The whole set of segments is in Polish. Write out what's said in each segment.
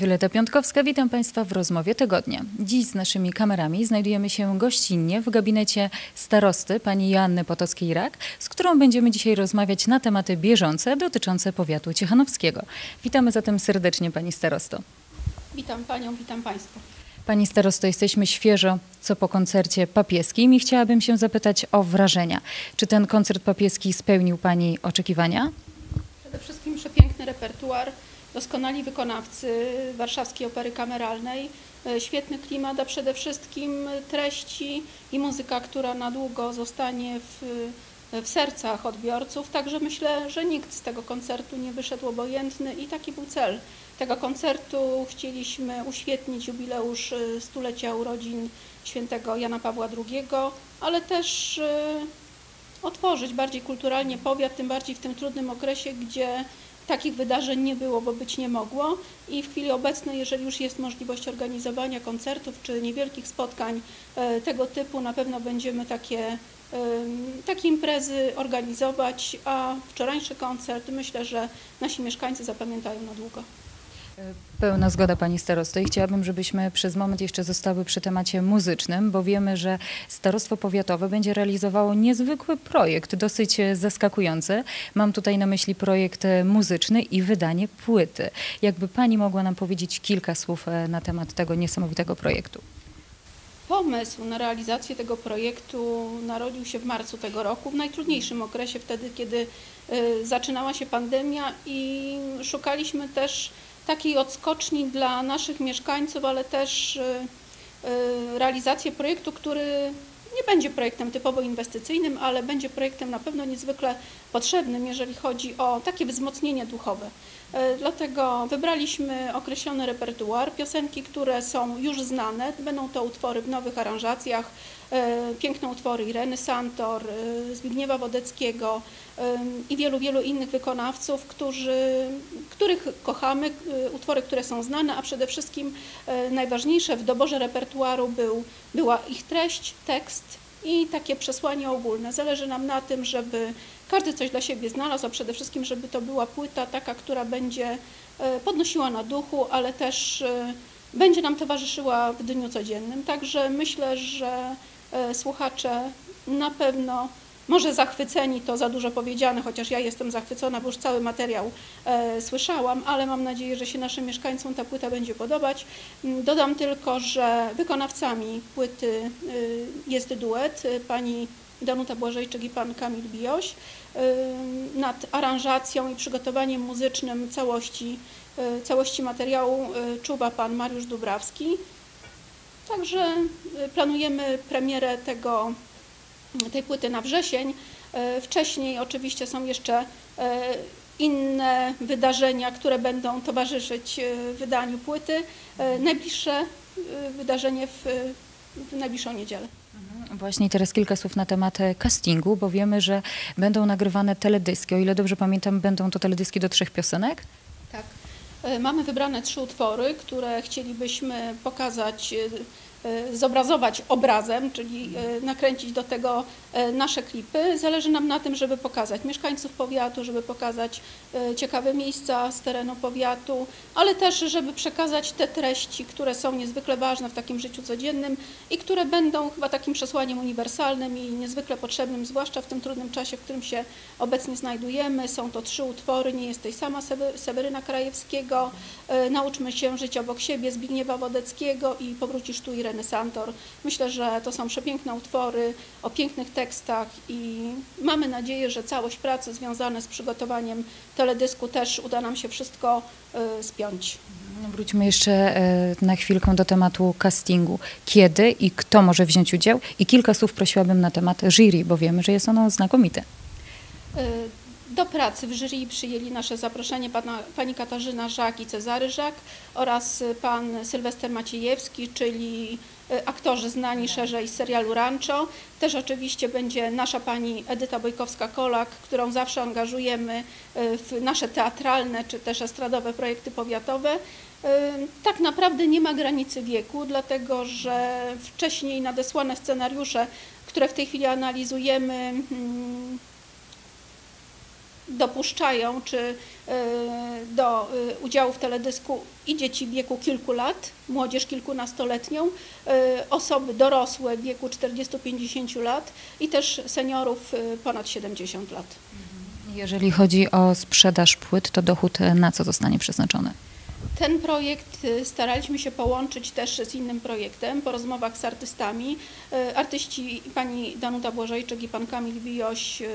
Wioleta Piątkowska, witam Państwa w rozmowie tygodnia. Dziś z naszymi kamerami znajdujemy się gościnnie w gabinecie starosty pani Joanny Potockiej-Rak, z którą będziemy dzisiaj rozmawiać na tematy bieżące dotyczące powiatu ciechanowskiego. Witamy zatem serdecznie Pani starosto. Witam Panią, witam Państwa. Pani starosto, jesteśmy świeżo co po koncercie papieskim i chciałabym się zapytać o wrażenia. Czy ten koncert papieski spełnił Pani oczekiwania? Przede wszystkim przepiękny repertuar, doskonali wykonawcy Warszawskiej Opery Kameralnej, e, świetny klimat, a przede wszystkim treści i muzyka, która na długo zostanie w, w sercach odbiorców. Także myślę, że nikt z tego koncertu nie wyszedł obojętny i taki był cel tego koncertu. Chcieliśmy uświetnić jubileusz e, stulecia urodzin świętego Jana Pawła II, ale też e, otworzyć bardziej kulturalnie powiat, tym bardziej w tym trudnym okresie, gdzie takich wydarzeń nie było, bo być nie mogło i w chwili obecnej, jeżeli już jest możliwość organizowania koncertów czy niewielkich spotkań e, tego typu, na pewno będziemy takie, e, takie imprezy organizować, a wczorajszy koncert myślę, że nasi mieszkańcy zapamiętają na długo. Pełna zgoda Pani Starosto i chciałabym, żebyśmy przez moment jeszcze zostały przy temacie muzycznym, bo wiemy, że Starostwo Powiatowe będzie realizowało niezwykły projekt, dosyć e, zaskakujący. Mam tutaj na myśli projekt e, muzyczny i wydanie płyty. Jakby Pani mogła nam powiedzieć kilka słów e, na temat tego niesamowitego projektu? Pomysł na realizację tego projektu narodził się w marcu tego roku, w najtrudniejszym okresie, wtedy kiedy zaczynała się pandemia i szukaliśmy też takiej odskoczni dla naszych mieszkańców, ale też y, y, realizację projektu, który nie będzie projektem typowo inwestycyjnym, ale będzie projektem na pewno niezwykle potrzebnym, jeżeli chodzi o takie wzmocnienie duchowe. E, dlatego wybraliśmy określony repertuar, piosenki, które są już znane, będą to utwory w nowych aranżacjach, piękne utwory Ireny Santor, e, Zbigniewa Wodeckiego i wielu, wielu innych wykonawców, którzy, których kochamy, utwory, które są znane, a przede wszystkim najważniejsze w doborze repertuaru był, była ich treść, tekst i takie przesłanie ogólne. Zależy nam na tym, żeby każdy coś dla siebie znalazł, a przede wszystkim, żeby to była płyta taka, która będzie e, podnosiła na duchu, ale też e, będzie nam towarzyszyła w dniu codziennym. Także myślę, że e, słuchacze na pewno może zachwyceni to za dużo powiedziane, chociaż ja jestem zachwycona, bo już cały materiał e, słyszałam, ale mam nadzieję, że się naszym mieszkańcom ta płyta będzie podobać. Mm, dodam tylko, że wykonawcami płyty y, jest duet pani Danuta Błażejczyk i pan Kamil Bioś. Y, nad aranżacją i przygotowaniem muzycznym całości, całości materiału czuwa pan Mariusz Dubrawski. Także planujemy premierę tego tej płyty na wrzesień. E, wcześniej oczywiście są jeszcze e, inne wydarzenia, które będą towarzyszyć e, wydaniu płyty. Najbliższe wydarzenie w, w najbliższą niedzielę. Mhm. Właśnie teraz kilka słów na temat castingu, bo wiemy, że będą nagrywane teledyski. O ile dobrze pamiętam, będą to teledyski do trzech piosenek? Tak. Mamy wybrane trzy utwory, które chcielibyśmy pokazać E, zobrazować obrazem, czyli e, nakręcić do tego e, nasze klipy. Zależy nam na tym, żeby pokazać mieszkańców powiatu, żeby pokazać ciekawe miejsca z terenu powiatu, ale też, żeby przekazać te treści, które są niezwykle ważne w takim życiu codziennym i które będą chyba takim przesłaniem uniwersalnym i niezwykle potrzebnym, zwłaszcza w tym trudnym czasie, w którym się obecnie znajdujemy. Są to trzy utwory, nie jesteś sama Seweryna Krajewskiego, Nauczmy się żyć obok siebie Zbigniewa Wodeckiego i Powrócisz tu i Renesantor. Myślę, że to są przepiękne utwory o pięknych tekstach i mamy nadzieję, że całość pracy związane z przygotowaniem teledysku też uda nam się wszystko y, spiąć. No, wróćmy jeszcze y, na chwilkę do tematu castingu. Kiedy i kto może wziąć udział? I kilka słów prosiłabym na temat jury, bo wiemy, że jest ono znakomite. Do pracy w jury przyjęli nasze zaproszenie pana, pani Katarzyna Żak i Cezary Żak oraz pan Sylwester Maciejewski, czyli e, aktorzy znani szerzej z serialu Rancho. Też oczywiście będzie nasza pani Edyta Bojkowska-Kolak, którą zawsze angażujemy e, w nasze teatralne czy też estradowe projekty powiatowe. E, tak naprawdę nie ma granicy wieku, dlatego że wcześniej nadesłane scenariusze, które w tej chwili analizujemy, hmm, dopuszczają, czy e, do y, udziału w teledysku i dzieci wieku kilku lat, młodzież kilkunastoletnią, y, osoby dorosłe wieku 40-50 lat i też seniorów ponad 70 lat. Jeżeli chodzi o sprzedaż płyt, to dochód e, na co zostanie przeznaczony? Ten projekt y, staraliśmy się połączyć też z innym projektem po rozmowach z artystami. Y, Artyści pani Danuta Błożejczyk i pan Kamil Wijoś y,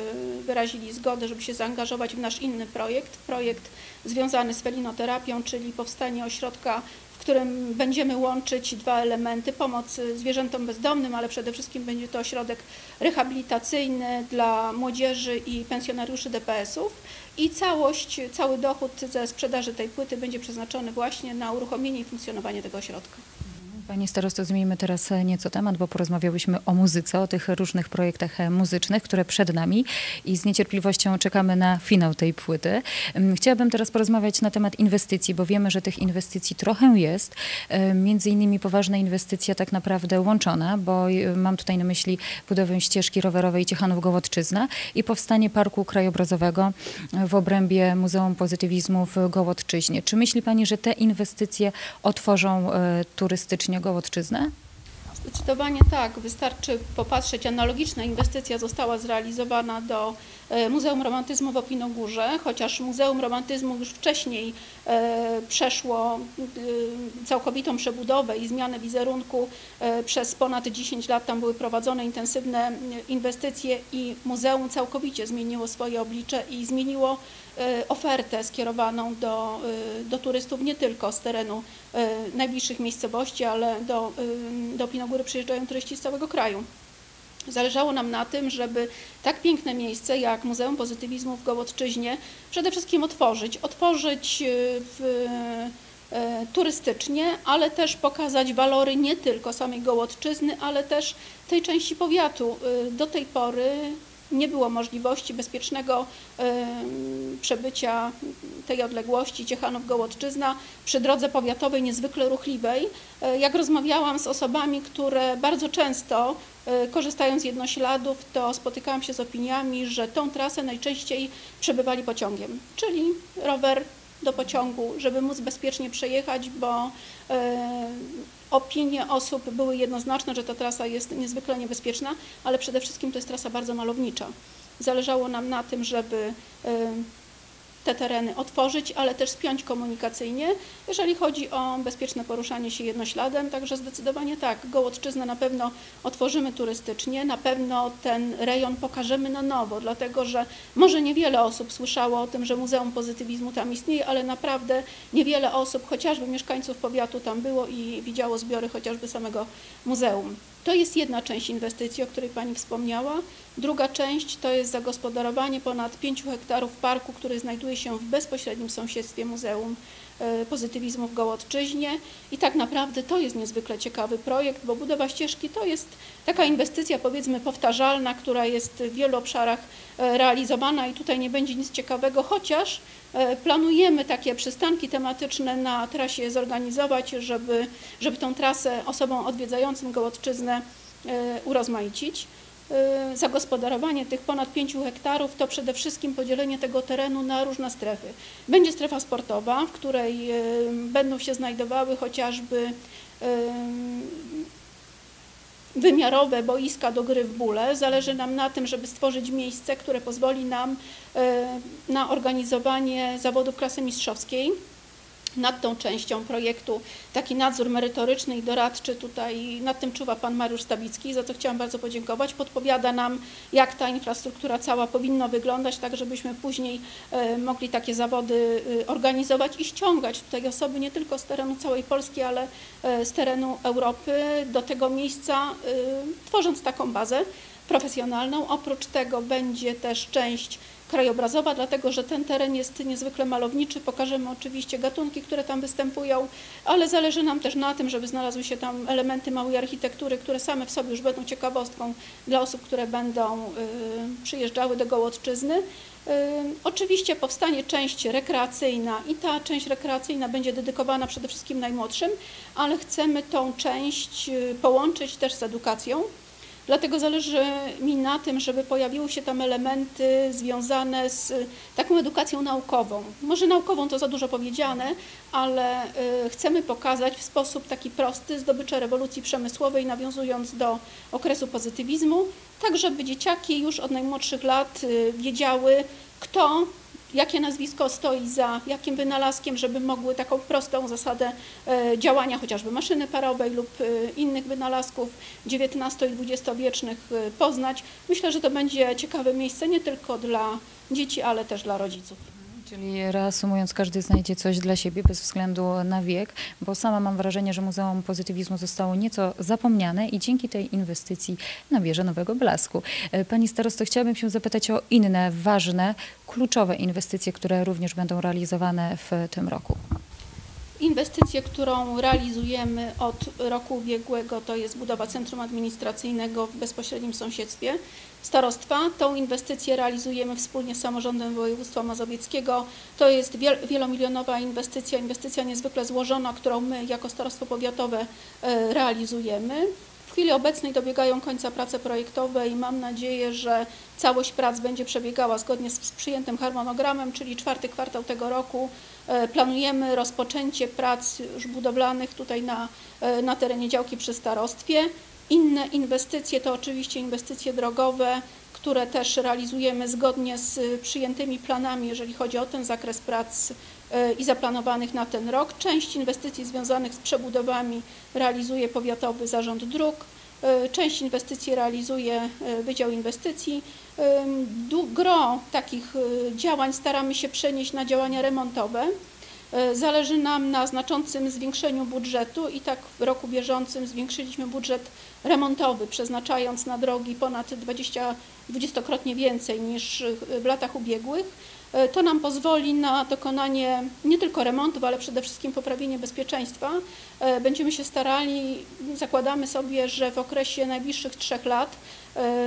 wyrazili zgodę, żeby się zaangażować w nasz inny projekt, projekt związany z felinoterapią, czyli powstanie ośrodka, którym będziemy łączyć dwa elementy, pomoc zwierzętom bezdomnym, ale przede wszystkim będzie to ośrodek rehabilitacyjny dla młodzieży i pensjonariuszy DPS-ów i całość, cały dochód ze sprzedaży tej płyty będzie przeznaczony właśnie na uruchomienie i funkcjonowanie tego ośrodka. Pani starosto, zmieńmy teraz e, nieco temat, bo porozmawiałyśmy o muzyce, o tych różnych projektach e, muzycznych, które przed nami i z niecierpliwością czekamy na finał tej płyty. Ym, Chciałabym teraz porozmawiać na temat inwestycji, bo wiemy, że tych inwestycji trochę jest. E, Między innymi poważna inwestycja tak naprawdę łączona, bo mam tutaj na myśli budowę ścieżki rowerowej Ciechanów-Gołodczyzna i powstanie parku krajobrazowego w obrębie Muzeum Pozytywizmu w Gołodczyźnie. Czy myśli Pani, że te inwestycje otworzą turystycznie Gołodczyznę? Zdecydowanie tak. Wystarczy popatrzeć. Analogiczna inwestycja została zrealizowana do e, Muzeum Romantyzmu w Opinogórze, chociaż Muzeum Romantyzmu już wcześniej e, przeszło e, całkowitą przebudowę i zmianę wizerunku. Przez ponad 10 lat tam były prowadzone intensywne inwestycje i muzeum całkowicie zmieniło swoje oblicze i zmieniło ofertę skierowaną do, e, do turystów nie tylko z terenu e, najbliższych miejscowości, ale do, e, do Opinogóry przyjeżdżają turyści z całego kraju. Zależało nam na tym, żeby tak piękne miejsce jak Muzeum Pozytywizmu w Gołodczyźnie przede wszystkim otworzyć. Otworzyć e, w, e, turystycznie, ale też pokazać walory nie tylko samej Gołodczyzny, ale też tej części powiatu. E, Do tej pory nie było możliwości bezpiecznego przebycia tej odległości Ciechanów-Gołodczyzna przy drodze powiatowej niezwykle ruchliwej. E, Jak rozmawiałam z osobami, które bardzo często e, korzystają z jednośladów, to spotykałam się z opiniami, że tą trasę najczęściej przebywali pociągiem, czyli rower do pociągu, żeby móc bezpiecznie przejechać, bo e, opinie osób były jednoznaczne, że ta trasa jest niezwykle niebezpieczna, ale przede wszystkim to jest trasa bardzo malownicza. Zależało nam na tym, żeby te tereny otworzyć, ale też spiąć komunikacyjnie, jeżeli chodzi o bezpieczne poruszanie się jednośladem. Także zdecydowanie tak, Gołodczyznę na pewno otworzymy turystycznie, na pewno ten rejon pokażemy na nowo, dlatego że może niewiele osób słyszało o tym, że Muzeum Pozytywizmu tam istnieje, ale naprawdę niewiele osób, chociażby mieszkańców powiatu tam było i widziało zbiory chociażby samego muzeum. To jest jedna część inwestycji, o której Pani wspomniała. Druga część to jest zagospodarowanie ponad 5 hektarów parku, który znajduje się w bezpośrednim sąsiedztwie Muzeum Pozytywizmu w Gołodczyźnie. I tak naprawdę to jest niezwykle ciekawy projekt, bo budowa ścieżki to jest taka inwestycja powiedzmy powtarzalna, która jest w wielu obszarach e, realizowana i tutaj nie będzie nic ciekawego, chociaż e, planujemy takie przystanki tematyczne na trasie zorganizować, żeby, żeby tą trasę osobom odwiedzającym Gołodczyznę e, urozmaicić. E, Zagospodarowanie tych ponad 5 hektarów to przede wszystkim podzielenie tego terenu na różne strefy. Będzie strefa sportowa, w której e, będą się znajdowały chociażby e, wymiarowe boiska do gry w bóle. Zależy nam na tym, żeby stworzyć miejsce, które pozwoli nam na organizowanie zawodów klasy mistrzowskiej. Nad tą częścią projektu taki nadzór merytoryczny i doradczy tutaj nad tym czuwa pan Mariusz Stabicki, za co chciałam bardzo podziękować. Podpowiada nam, jak ta infrastruktura cała powinna wyglądać, tak żebyśmy później e, mogli takie zawody e, organizować i ściągać tutaj osoby nie tylko z terenu całej Polski, ale e, z terenu Europy do tego miejsca, tworząc taką bazę profesjonalną. Oprócz tego będzie też część krajobrazowa, dlatego że ten teren jest niezwykle malowniczy. Pokażemy oczywiście gatunki, które tam występują, ale zależy nam też na tym, żeby znalazły się tam elementy małej architektury, które same w sobie już będą ciekawostką dla osób, które będą y, przyjeżdżały do Gołodczyzny. Y, Oczywiście powstanie część rekreacyjna i ta część rekreacyjna będzie dedykowana przede wszystkim najmłodszym, ale chcemy tą część y, połączyć też z edukacją Dlatego zależy mi na tym, żeby pojawiły się tam elementy związane z taką edukacją naukową. Może naukową to za dużo powiedziane, ale y, chcemy pokazać w sposób taki prosty zdobycze rewolucji przemysłowej, nawiązując do okresu pozytywizmu, tak żeby dzieciaki już od najmłodszych lat y, wiedziały, kto jakie nazwisko stoi za jakim wynalazkiem, żeby mogły taką prostą zasadę e, działania chociażby maszyny parowej lub e, innych wynalazków XIX i XX wiecznych e, poznać. Myślę, że to będzie ciekawe miejsce nie tylko dla dzieci, ale też dla rodziców. Czyli reasumując, każdy znajdzie coś dla siebie bez względu na wiek, bo sama mam wrażenie, że Muzeum Pozytywizmu zostało nieco zapomniane i dzięki tej inwestycji nabierze nowego blasku. E, Pani starosto, chciałabym się zapytać o inne ważne, kluczowe inwestycje, które również będą realizowane w tym roku. Inwestycję, którą realizujemy od roku ubiegłego, to jest budowa centrum administracyjnego w bezpośrednim sąsiedztwie starostwa. Tą inwestycję realizujemy wspólnie z samorządem województwa mazowieckiego. To jest wielomilionowa inwestycja, inwestycja niezwykle złożona, którą my jako starostwo powiatowe e, realizujemy. Chwili obecnej dobiegają końca prace projektowe i mam nadzieję, że całość prac będzie przebiegała zgodnie z przyjętym harmonogramem, czyli czwarty kwartał tego roku. E, planujemy rozpoczęcie prac już budowlanych tutaj na, e, na terenie działki przy starostwie. Inne inwestycje to oczywiście inwestycje drogowe, które też realizujemy zgodnie z przyjętymi planami, jeżeli chodzi o ten zakres prac i zaplanowanych na ten rok. Część inwestycji związanych z przebudowami realizuje Powiatowy Zarząd Dróg, e, część inwestycji realizuje e, Wydział Inwestycji. Gro takich działań staramy się przenieść na działania remontowe. E, zależy nam na znaczącym zwiększeniu budżetu i tak w roku bieżącym zwiększyliśmy budżet remontowy, przeznaczając na drogi ponad 20, 20-krotnie więcej niż w latach ubiegłych. E, to nam pozwoli na dokonanie nie tylko remontów, ale przede wszystkim poprawienie bezpieczeństwa. E, będziemy się starali, zakładamy sobie, że w okresie najbliższych trzech lat e,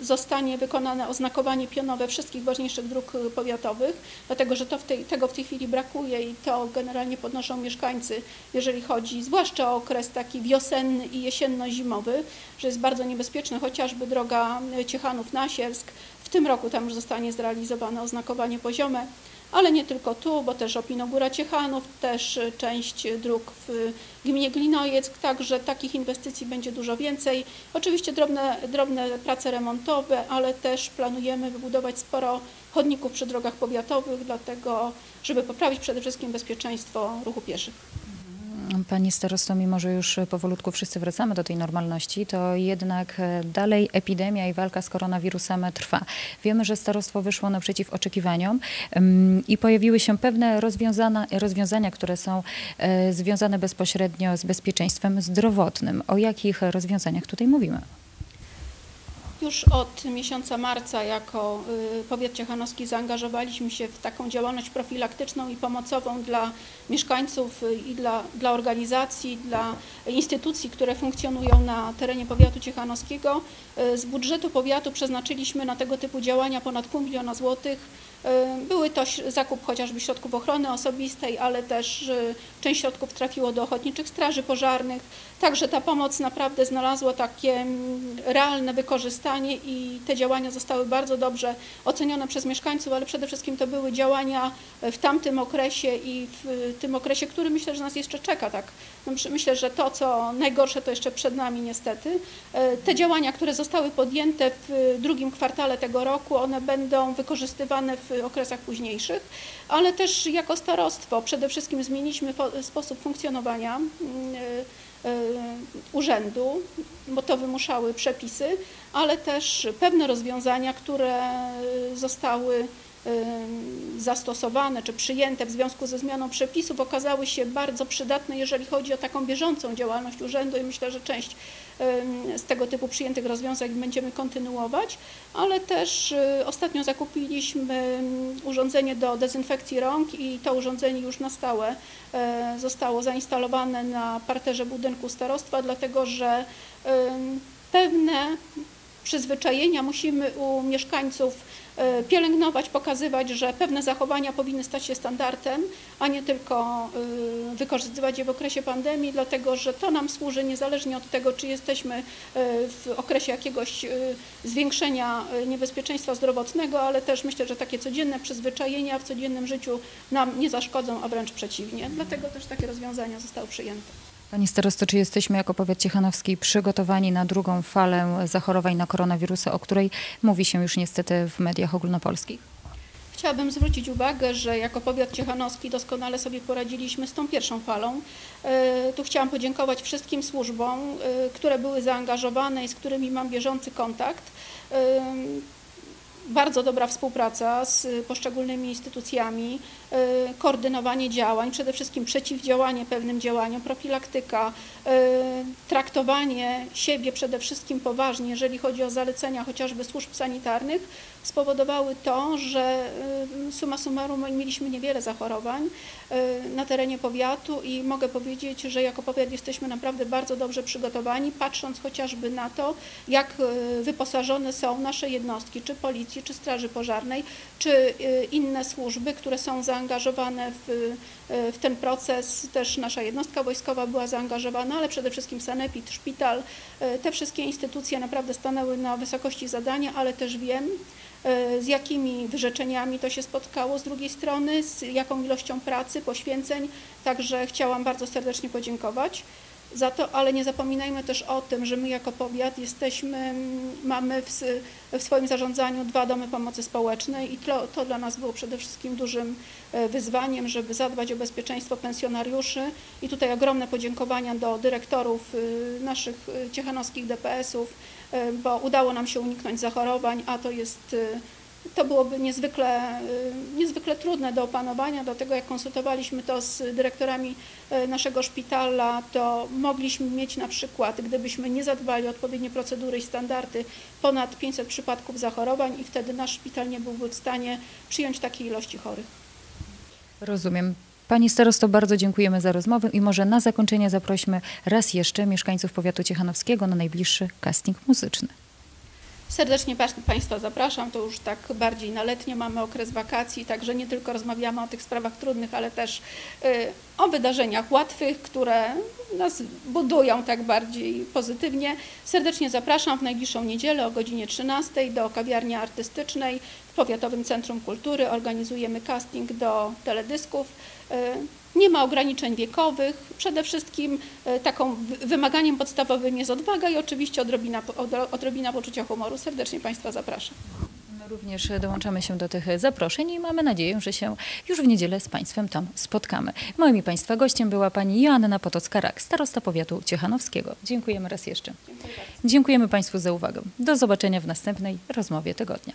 zostanie wykonane oznakowanie pionowe wszystkich ważniejszych dróg powiatowych, dlatego że w tej, tego w tej chwili brakuje i to generalnie podnoszą mieszkańcy, jeżeli chodzi zwłaszcza o okres taki wiosenny i jesienno-zimowy, że jest bardzo niebezpieczny, chociażby droga Ciechanów-Nasielsk, tym roku tam już zostanie zrealizowane oznakowanie poziome, ale nie tylko tu, bo też Opinogóra Ciechanów, też część dróg w gminie Glinojeck, także takich inwestycji będzie dużo więcej. Oczywiście drobne, drobne prace remontowe, ale też planujemy wybudować sporo chodników przy drogach powiatowych, dlatego żeby poprawić przede wszystkim bezpieczeństwo ruchu pieszych. Pani starosto, mimo że już powolutku wszyscy wracamy do tej normalności, to jednak dalej epidemia i walka z koronawirusem trwa. Wiemy, że starostwo wyszło naprzeciw oczekiwaniom i pojawiły się pewne rozwiązania, rozwiązania które są e, związane bezpośrednio z bezpieczeństwem zdrowotnym. O jakich rozwiązaniach tutaj mówimy? Już od miesiąca marca jako y, powiat ciechanowski zaangażowaliśmy się w taką działalność profilaktyczną i pomocową dla mieszkańców y, i dla, dla organizacji, dla instytucji, które funkcjonują na terenie powiatu ciechanowskiego. Y, z budżetu powiatu przeznaczyliśmy na tego typu działania ponad pół miliona złotych. Były to zakup chociażby środków ochrony osobistej, ale też część środków trafiło do ochotniczych straży pożarnych. Także ta pomoc naprawdę znalazła takie mm, realne wykorzystanie i te działania zostały bardzo dobrze ocenione przez mieszkańców, ale przede wszystkim to były działania w tamtym okresie i w tym okresie, który myślę, że nas jeszcze czeka. Tak? No, myślę, że to, co najgorsze, to jeszcze przed nami niestety. E, te działania, które zostały podjęte w drugim kwartale tego roku, one będą wykorzystywane w okresach późniejszych, ale też jako starostwo przede wszystkim zmieniliśmy sposób funkcjonowania mm, e, e, urzędu, bo to wymuszały przepisy, ale też pewne rozwiązania, które zostały zastosowane czy przyjęte w związku ze zmianą przepisów okazały się bardzo przydatne, jeżeli chodzi o taką bieżącą działalność urzędu i myślę, że część z tego typu przyjętych rozwiązań będziemy kontynuować, ale też y, ostatnio zakupiliśmy urządzenie do dezynfekcji rąk i to urządzenie już na stałe e, zostało zainstalowane na parterze budynku starostwa, dlatego że pewne przyzwyczajenia musimy u mieszkańców e, pielęgnować, pokazywać, że pewne zachowania powinny stać się standardem, a nie tylko e, wykorzystywać je w okresie pandemii, dlatego że to nam służy niezależnie od tego, czy jesteśmy e, w okresie jakiegoś zwiększenia niebezpieczeństwa zdrowotnego, ale też myślę, że takie codzienne przyzwyczajenia w codziennym życiu nam nie zaszkodzą, a wręcz przeciwnie. Dlatego też takie rozwiązania zostały przyjęte. Pani starosto, czy jesteśmy jako powiat ciechanowski przygotowani na drugą falę zachorowań na koronawirusa, o której mówi się już niestety w mediach ogólnopolskich? Chciałabym zwrócić uwagę, że jako powiat ciechanowski doskonale sobie poradziliśmy z tą pierwszą falą. E, Tu chciałam podziękować wszystkim służbom, e, które były zaangażowane i z którymi mam bieżący kontakt. E, Bardzo dobra współpraca z poszczególnymi instytucjami, koordynowanie działań, przede wszystkim przeciwdziałanie pewnym działaniom, profilaktyka, e, traktowanie siebie przede wszystkim poważnie, jeżeli chodzi o zalecenia chociażby służb sanitarnych, spowodowały to, że y, summa summarum mieliśmy niewiele zachorowań y, na terenie powiatu i mogę powiedzieć, że jako powiat jesteśmy naprawdę bardzo dobrze przygotowani, patrząc chociażby na to, jak y, wyposażone są nasze jednostki, czy policji, czy straży pożarnej, czy y, inne służby, które są zaangażowane w, y, w ten proces. Też nasza jednostka wojskowa była zaangażowana, ale przede wszystkim sanepid, szpital, y, te wszystkie instytucje naprawdę stanęły na wysokości zadania, ale też wiem, z jakimi wyrzeczeniami to się spotkało z drugiej strony, z jaką ilością pracy, poświęceń. Także chciałam bardzo serdecznie podziękować za to, ale nie zapominajmy też o tym, że my jako powiat jesteśmy, mamy w, w swoim zarządzaniu dwa domy pomocy społecznej i to, to dla nas było przede wszystkim dużym e, wyzwaniem, żeby zadbać o bezpieczeństwo pensjonariuszy. I tutaj ogromne podziękowania do dyrektorów y, naszych y, ciechanowskich DPS-ów, bo udało nam się uniknąć zachorowań, a to jest to byłoby niezwykle, y, niezwykle trudne do opanowania, dlatego jak konsultowaliśmy to z dyrektorami y, naszego szpitala, to mogliśmy mieć na przykład, gdybyśmy nie zadbali o odpowiednie procedury i standardy, ponad 500 przypadków zachorowań i wtedy nasz szpital nie byłby w stanie przyjąć takiej ilości chorych. Rozumiem. Pani starosto, bardzo dziękujemy za rozmowę i może na zakończenie zaprośmy raz jeszcze mieszkańców powiatu ciechanowskiego na najbliższy casting muzyczny. Serdecznie pa- Państwa zapraszam. To już tak bardziej na letnie mamy okres wakacji, także nie tylko rozmawiamy o tych sprawach trudnych, ale też y, o wydarzeniach łatwych, które nas budują tak bardziej pozytywnie. Serdecznie zapraszam w najbliższą niedzielę o godzinie 13 do kawiarni artystycznej w Powiatowym Centrum Kultury. Organizujemy casting do teledysków. Y, nie ma ograniczeń wiekowych. Przede wszystkim e, taką wy- wymaganiem podstawowym jest odwaga i oczywiście odrobina, odrobina poczucia humoru. Serdecznie Państwa zapraszam. Również dołączamy się do tych zaproszeń i mamy nadzieję, że się już w niedzielę z Państwem tam spotkamy. Moim i Państwa gościem była Pani Joanna Potocka-Rak, starosta powiatu ciechanowskiego. Dziękujemy raz jeszcze. Dziękuję. Dziękujemy Państwu za uwagę. Do zobaczenia w następnej rozmowie tygodnia.